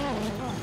Oh,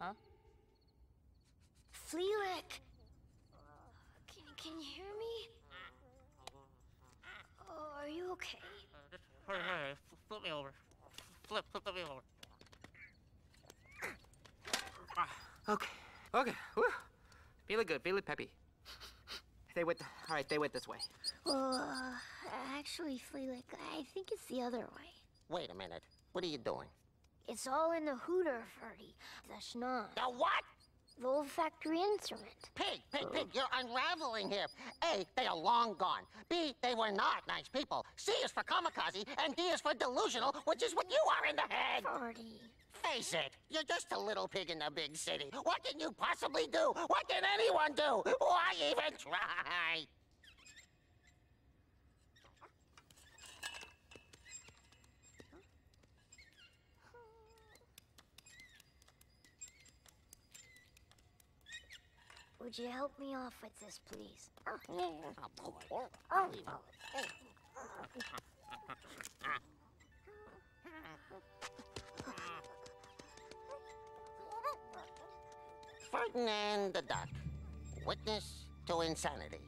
Huh? Flealick! Can, can you hear me? Oh, are you okay? Hurry, hurry, f- flip me over. Flip, flip, flip me over. Ah, Okay, okay, whew. Feeling good, feeling peppy. They went, all right, they went this way. Well, uh, actually, Flealick, I think it's the other way. Wait a minute. What are you doing? It's all in the hooter, Ferdy. The schnoz. The what? The olfactory instrument. Pig, pig, pig, oh. you're unraveling here. A, they are long gone. B, they were not nice people. C is for kamikaze, and D is for delusional, which is what you are in the head. Ferdy. Face it, you're just a little pig in the big city. What can you possibly do? What can anyone do? Why even try? Would you help me off with this, please? Oh. Ferdinand the Duck, witness to insanity.